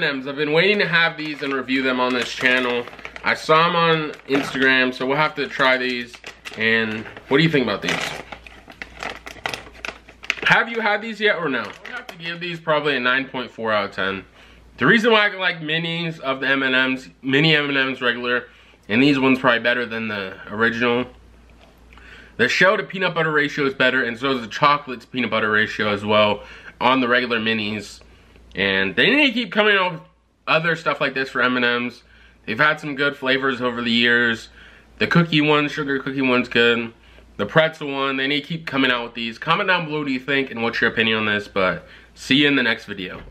I've been waiting to have these and review them on this channel. I saw them on Instagram, so we'll have to try these. And what do you think about these? Have you had these yet or no? I have to give these probably a 9.4 out of 10. The reason why I like minis of the M&Ms, mini M&Ms regular, and these ones probably better than the original. The shell to peanut butter ratio is better, and so is the chocolate to peanut butter ratio as well on the regular minis. And they need to keep coming out with other stuff like this for M&Ms. They've had some good flavors over the years. The cookie one, sugar cookie one's good. The pretzel one, they need to keep coming out with these. Comment down below what you think and what's your opinion on this, but see you in the next video.